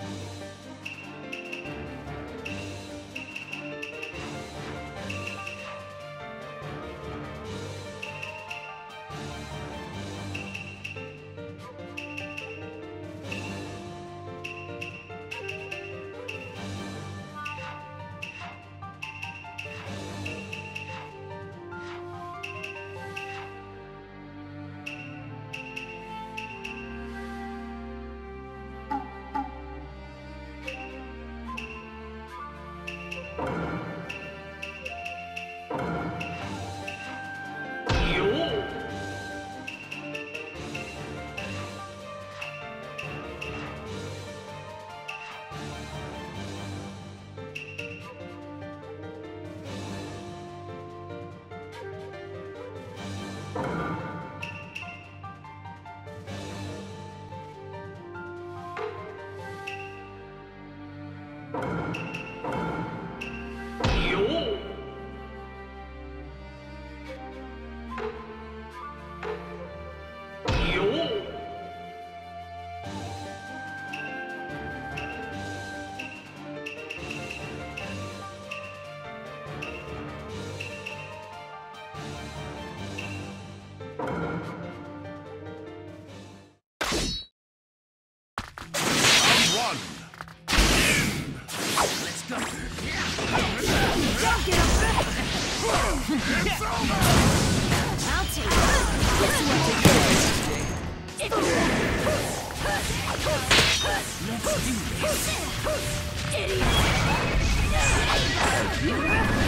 you Let's do this. Idiot!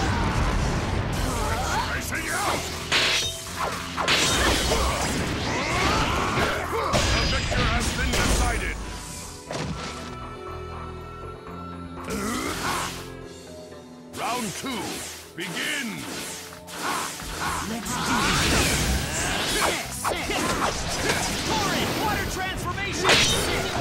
Round two, begin! Let's do this! Torrent, water transformation!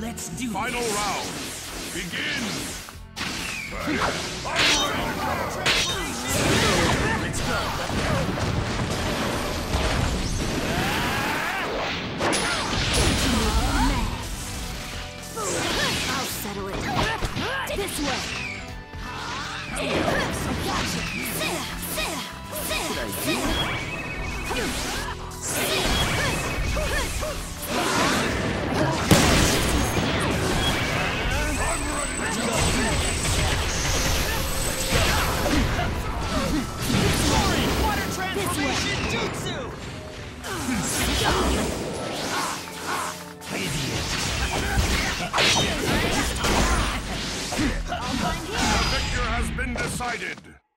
Let's do Final this. round. Begin. Let's go. I'll settle it. This way. Gotcha. Sit, sit, sit, Water decided!